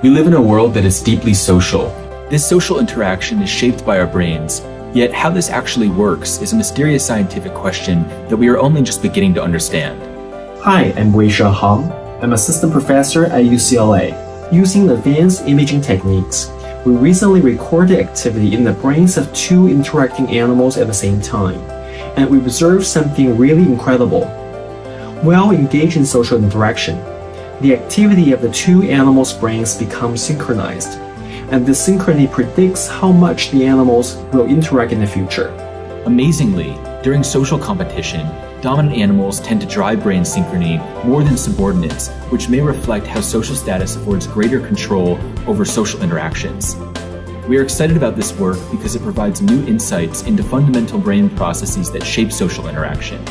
We live in a world that is deeply social. This social interaction is shaped by our brains, yet, how this actually works is a mysterious scientific question that we are only just beginning to understand. Hi, I'm Weizhe Hong. I'm assistant professor at UCLA. Using advanced imaging techniques, we recently recorded activity in the brains of two interacting animals at the same time, and we observed something really incredible. While engaged in social interaction, the activity of the two animals' brains becomes synchronized, and this synchrony predicts how much the animals will interact in the future. Amazingly, during social competition, dominant animals tend to drive brain synchrony more than subordinates, which may reflect how social status affords greater control over social interactions. We are excited about this work because it provides new insights into fundamental brain processes that shape social interaction.